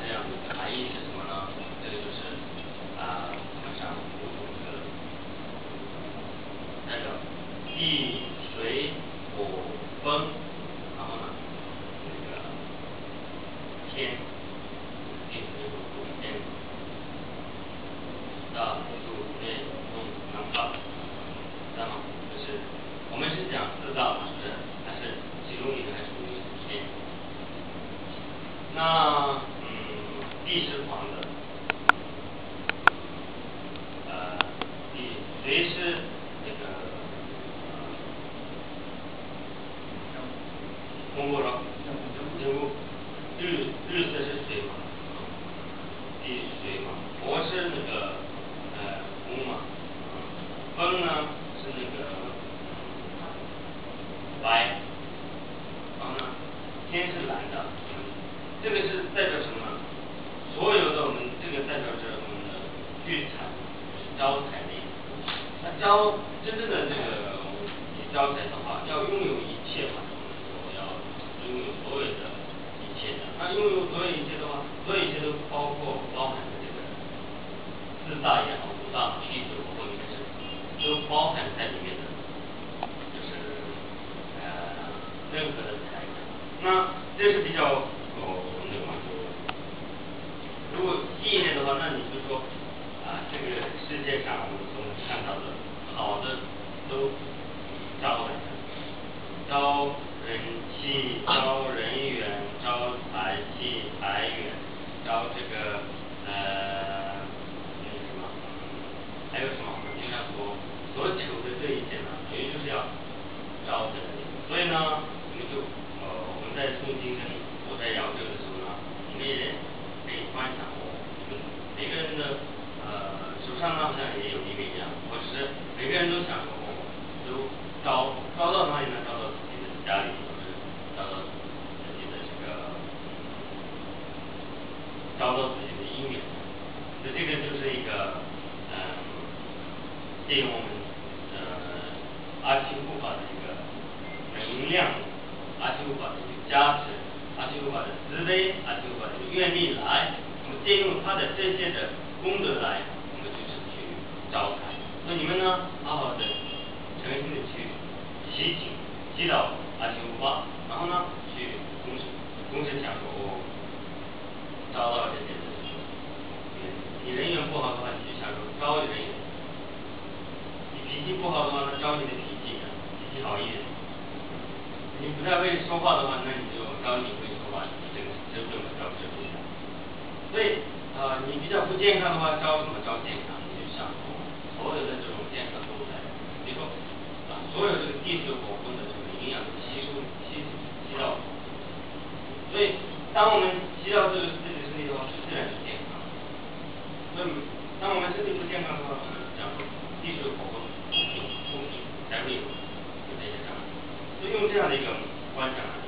这样的，含义是什么呢？这个就是啊，我想我读的代表地水火风，然后呢，这个天地水火风天，啊，就是我们用南方，知道吗？就是我们是讲四道，是不是？还是其中一个还是属于天？那。嗯，地是黄的，呃，地水是那个呃，中国人，就绿绿色是水嘛，地是水嘛，火是那个呃风嘛，风呢是那个白，然后呢天是蓝的，这个是代表什么？呢？所有的我们这个代表着我们的聚财，招财的意思。那招真正的这个招财的话，要拥有一切嘛，我们要拥有所有的一切。那拥有所有一切的话，所有一切都包括包含的这个四大也好，五大地水火风也是，都包含在里面的，就是呃任何的财。那这是比较，如果细一点的话，那你就说啊，这个世界上我们所看到的好的都招来的，招人气，招人缘，招财气财源，招这个呃那个什么，还有什么？我们经常说所求的这一点呢，等于就是要招的，所以呢，我们就呃我们在诵经跟我在摇这个的时候呢，我们也可以观想我们每个人的呃手上呢好像也有一个一样，我是每个人都想我都招招到哪里呢？招到自己的家里，或者招到自己的这个招到自己的姻缘，所以这个就是一个嗯借用我们呃阿修护法的一个能量，阿修护法的一个加持，阿修护法的慈悲，阿修护法的愿力来，借用他的这些的功德来，我们就是去招财。那你们呢，好好的诚心的去祈请、祈祷阿修护法，然后呢去公示、公示讲说哦。招到这些东西，你人缘不好的话，你就想说招人缘；你脾气不好的话，那招你的脾气，脾气好一点。你不太会说话的话，那你就招你会说话，这个真正的招智慧。所以啊，你比较不健康的话，招什么招健康？你就想所有的这种健康都在，比如说啊，所有这个地水火风的这个营养都吸收吸吸到。所以当我们吸到这个这个。的话自然就健康，所以当我们身体不健康的话，我们讲说地水火风不平不平才会有有这些障碍，所以用这样的一个观想呢。